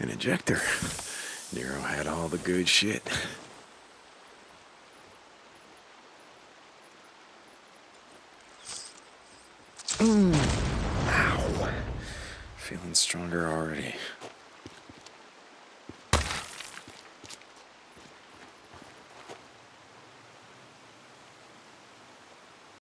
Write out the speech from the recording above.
An injector. Nero had all the good shit. Mm. Ow. Feeling stronger already.